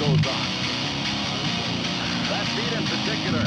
goes on. That beat in particular